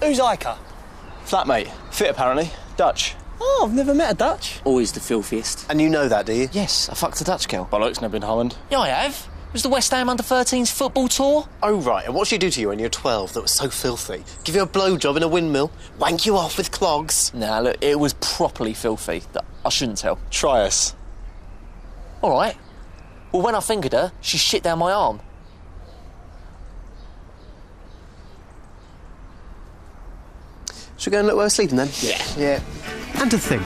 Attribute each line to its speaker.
Speaker 1: Who's Iker?
Speaker 2: Flatmate. Fit, apparently. Dutch.
Speaker 1: Oh, I've never met a Dutch.
Speaker 3: Always the filthiest.
Speaker 4: And you know that, do you?
Speaker 3: Yes, I fucked a Dutch girl.
Speaker 2: Bollocks, never been Holland.
Speaker 3: Yeah, I have. It was the West Ham under 13s football tour.
Speaker 4: Oh, right. And what did she do to you when you were 12 that was so filthy? Give you a blowjob in a windmill? Wank you off with clogs?
Speaker 3: Nah, look, it was properly filthy. That I shouldn't tell.
Speaker 2: Try us.
Speaker 3: All right. Well, when I fingered her, she shit down my arm.
Speaker 4: Should we go and look where we're sleeping then?
Speaker 3: Yeah.
Speaker 4: Yeah.
Speaker 5: And to think,